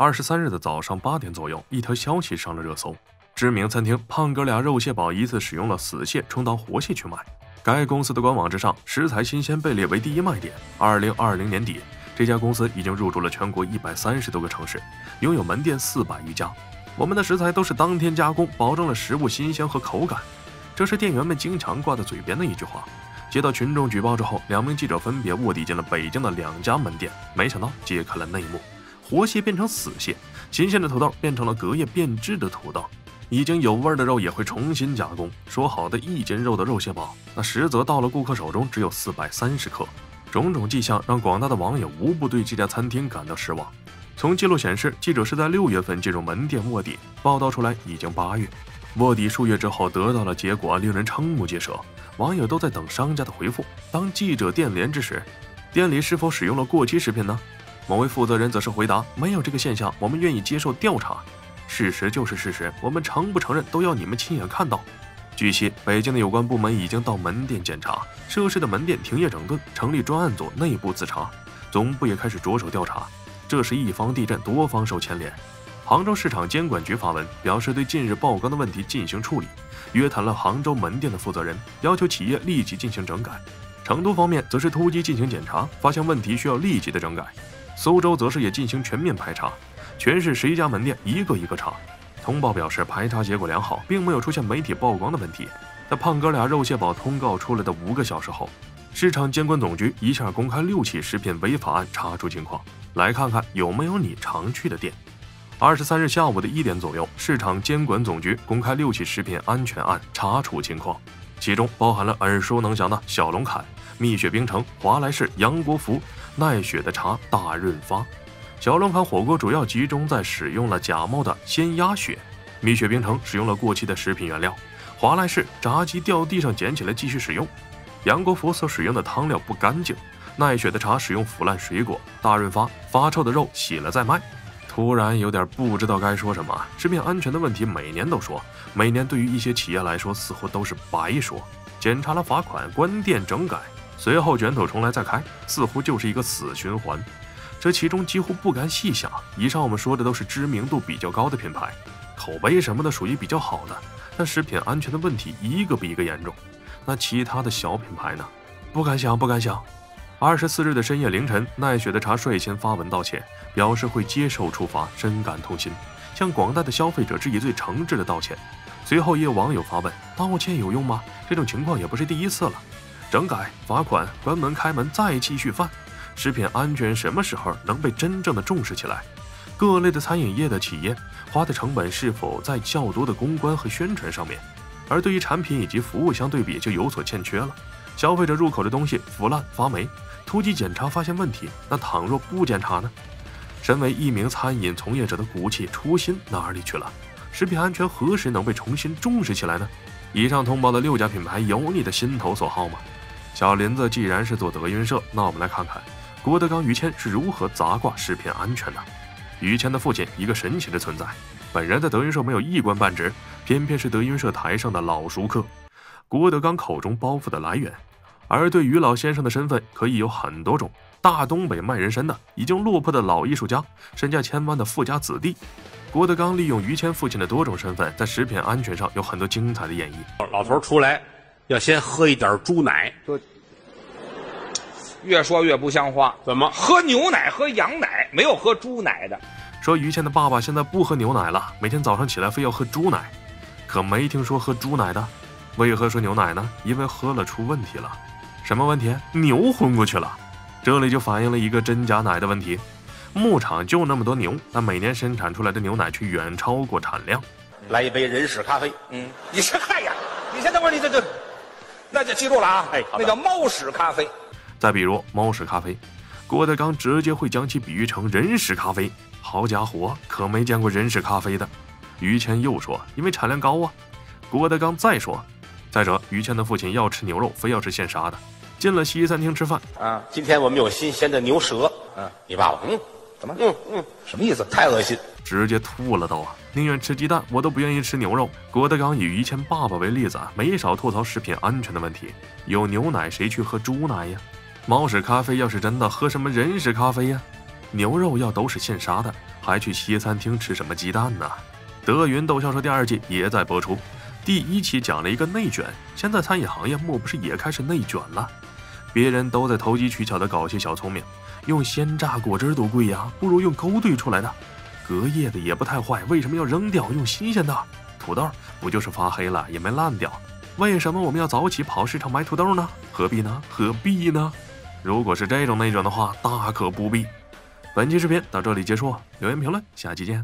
二十三日的早上八点左右，一条消息上了热搜：知名餐厅胖哥俩肉蟹堡疑似使用了死蟹充当活蟹去卖。该公司的官网之上，食材新鲜被列为第一卖点。二零二零年底，这家公司已经入驻了全国一百三十多个城市，拥有门店四百余家。我们的食材都是当天加工，保证了食物新鲜和口感。这是店员们经常挂在嘴边的一句话。接到群众举报之后，两名记者分别卧底进了北京的两家门店，没想到揭开了内幕：活蟹变成死蟹，新鲜的土豆变成了隔夜变质的土豆，已经有味儿的肉也会重新加工。说好的一斤肉的肉蟹堡，那实则到了顾客手中只有四百三十克。种种迹象让广大的网友无不对这家餐厅感到失望。从记录显示，记者是在六月份进入门店卧底，报道出来已经八月。卧底数月之后得到了结果，令人瞠目结舌。网友都在等商家的回复。当记者电联之时，店里是否使用了过期食品呢？某位负责人则是回答：“没有这个现象，我们愿意接受调查。事实就是事实，我们承不承认都要你们亲眼看到。”据悉，北京的有关部门已经到门店检查，涉事的门店停业整顿，成立专案组内部自查，总部也开始着手调查。这是一方地震，多方受牵连。杭州市场监管局发文表示，对近日曝光的问题进行处理，约谈了杭州门店的负责人，要求企业立即进行整改。成都方面则是突击进行检查，发现问题需要立即的整改。苏州则是也进行全面排查，全市十一家门店一个一个查。通报表示，排查结果良好，并没有出现媒体曝光的问题。在胖哥俩肉蟹堡通告出来的五个小时后，市场监管总局一下公开六起食品违法案查处情况，来看看有没有你常去的店。二十三日下午的一点左右，市场监管总局公开六起食品安全案查处情况，其中包含了耳熟能详的小龙坎、蜜雪冰城、华莱士、杨国福、奈雪的茶、大润发。小龙坎火锅主要集中在使用了假冒的鲜鸭血，蜜雪冰城使用了过期的食品原料，华莱士炸鸡掉地上捡起来继续使用，杨国福所使用的汤料不干净，奈雪的茶使用腐烂水果，大润发发臭的肉洗了再卖。突然有点不知道该说什么。食品安全的问题每年都说，每年对于一些企业来说似乎都是白说。检查了罚款，关店整改，随后卷土重来再开，似乎就是一个死循环。这其中几乎不敢细想。以上我们说的都是知名度比较高的品牌，口碑什么的属于比较好的，但食品安全的问题一个比一个严重。那其他的小品牌呢？不敢想，不敢想。二十四日的深夜凌晨，奈雪的茶率先发文道歉，表示会接受处罚，深感痛心，向广大的消费者致以最诚挚的道歉。随后也有网友发问：道歉有用吗？这种情况也不是第一次了。整改、罚款、关门、开门，再继续犯，食品安全什么时候能被真正的重视起来？各类的餐饮业的企业花的成本是否在较多的公关和宣传上面？而对于产品以及服务相对比就有所欠缺了。消费者入口的东西腐烂发霉。突击检查发现问题，那倘若不检查呢？身为一名餐饮从业者的骨气初心哪里去了？食品安全何时能被重新重视起来呢？以上通报的六家品牌有你的心头所好吗？小林子既然是做德云社，那我们来看看郭德纲、于谦是如何砸挂食品安全的。于谦的父亲一个神奇的存在，本人在德云社没有一官半职，偏偏是德云社台上的老熟客。郭德纲口中包袱的来源。而对于老先生的身份可以有很多种，大东北卖人参的，已经落魄的老艺术家，身价千万的富家子弟。郭德纲利用于谦父亲的多种身份，在食品安全上有很多精彩的演绎。老头出来要先喝一点猪奶，越说越不像话。怎么喝牛奶、喝羊奶，没有喝猪奶的？说于谦的爸爸现在不喝牛奶了，每天早上起来非要喝猪奶，可没听说喝猪奶的。为何说牛奶呢？因为喝了出问题了。什么问题？牛昏过去了，这里就反映了一个真假奶的问题。牧场就那么多牛，但每年生产出来的牛奶却远超过产量。来一杯人屎咖啡。嗯，你是嗨呀？你先等会儿，你这这，那就记住了啊。哎，那叫猫屎咖啡。再比如猫屎咖啡，郭德纲直接会将其比喻成人屎咖啡。好家伙，可没见过人屎咖啡的。于谦又说，因为产量高啊。郭德纲再说，再者，于谦的父亲要吃牛肉，非要吃现杀的。进了西餐厅吃饭啊！今天我们有新鲜的牛舌。嗯，你爸爸，嗯，怎么？嗯嗯，什么意思？太恶心，直接吐了都啊！宁愿吃鸡蛋，我都不愿意吃牛肉。郭德纲以于谦爸爸为例子，没少吐槽食品安全的问题。有牛奶谁去喝猪奶呀？猫屎咖啡要是真的，喝什么人屎咖啡呀？牛肉要都是现杀的，还去西餐厅吃什么鸡蛋呢？德云逗笑社第二季也在播出，第一期讲了一个内卷，现在餐饮行业莫不是也开始内卷了？别人都在投机取巧的搞些小聪明，用鲜榨果汁多贵呀，不如用勾兑出来的。隔夜的也不太坏，为什么要扔掉用新鲜的？土豆不就是发黑了也没烂掉？为什么我们要早起跑市场买土豆呢？何必呢？何必呢？如果是这种内卷的话，大可不必。本期视频到这里结束，留言评论，下期见。